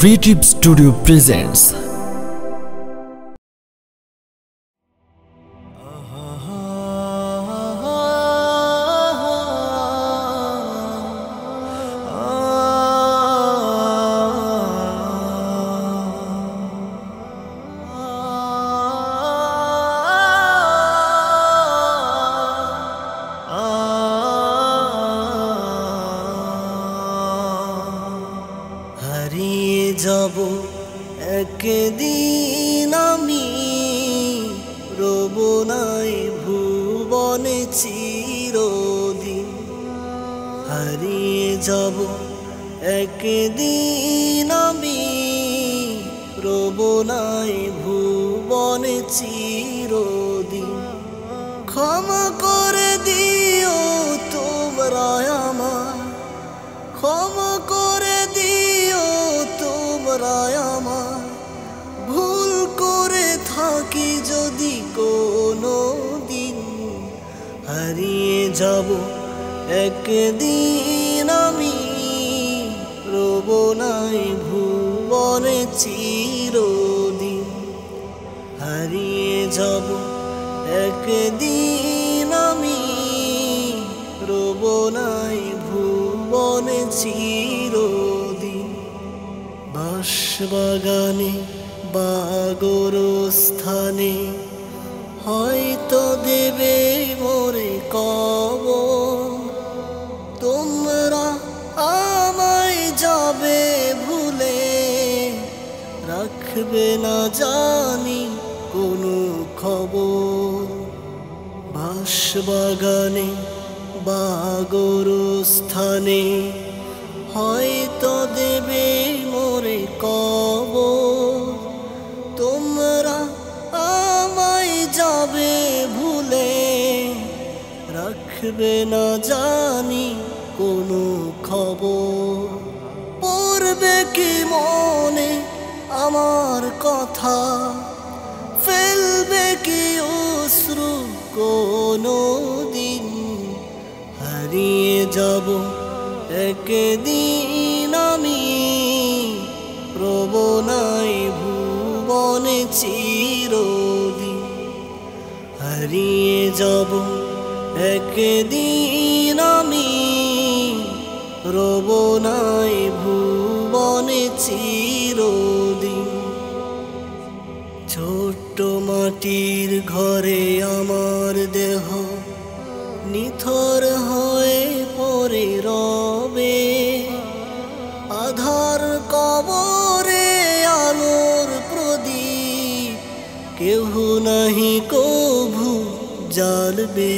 Creative Studio presents যাব একদিন আমি রব নাই ভুবনে চিরদিন হারিয়ে যাব একদিন আমি রব নাই ভুবনে চিরদিন ক্ষমা করে দিও তোমরা আমার ক্ষমা তোমরা আমার। ভুল করে থাকি যদি কোনো দিন। হারিয়ে যাব একদিন আমি। রব নাই ভুবনে চিরদিন। হারিয়ে যাব একদিন আমি। রব নাই ভুবনে চিরদিন বাঁশবাগানে বাগর স্থানে হয়তো দেবে মোরে কব তোমরা আমায় যাবে ভুলে, রাখবে না জানি কোনো খবর। বাঁশবাগানে বাগর স্থানে হয়তো দেবে রাখবে না জানি কোনো খবর। পড়বে কি মনে আমার কথা? ফেলবে কি অশ্রু কোনো দিন? হারিয়ে যাব একদিন আমি। রব নাই ভুবনে চিরদিন হারিয়ে যাব একদিন আমি রব নাই ভুবনে চিরদিন ছোট্ট মাটির ঘরে আমার দেহ নিথর হয়ে পরে রবে। আধার কবরে আলোর প্রদীপ, কেহ নাহি কভু জ্বালবে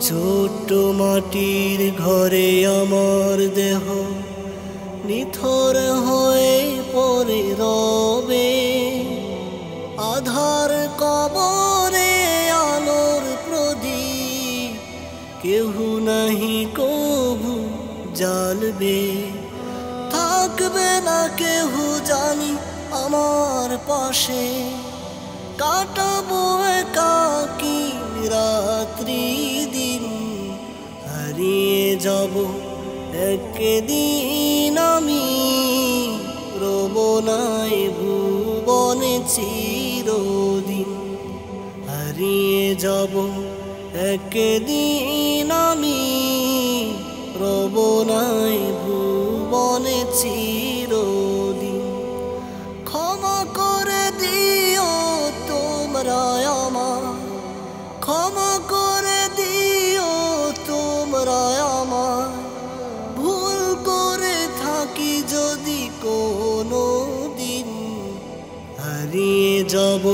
ছোট্ট মাটির ঘরে আমার দেহ নিথর হয়ে পরে রবে। আধার কবরে আলোর প্রদীপ, কেহ নাহি কভু জ্বালবে থাকবে না কেহ জানি আমার পাশে কাটাবো যাব। একদিন আমি রব নাই ভুবনে চিরদিন হারিয়ে যাব। একদিন আমি রব নাই ভুবনে চিরদিন যাব।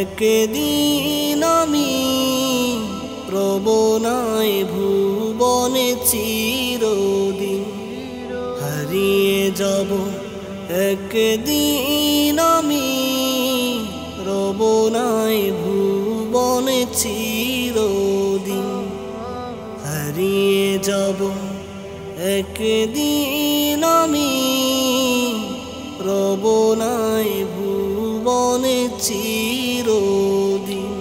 একদিন আমি রব নাই ভুবনে চিরদিন হারিয়ে যাব। একদিন আমি রব নাই ভুবনে চিরদিন হারিয়ে যাব। একদিন আমি রব জীবনে চিরদিন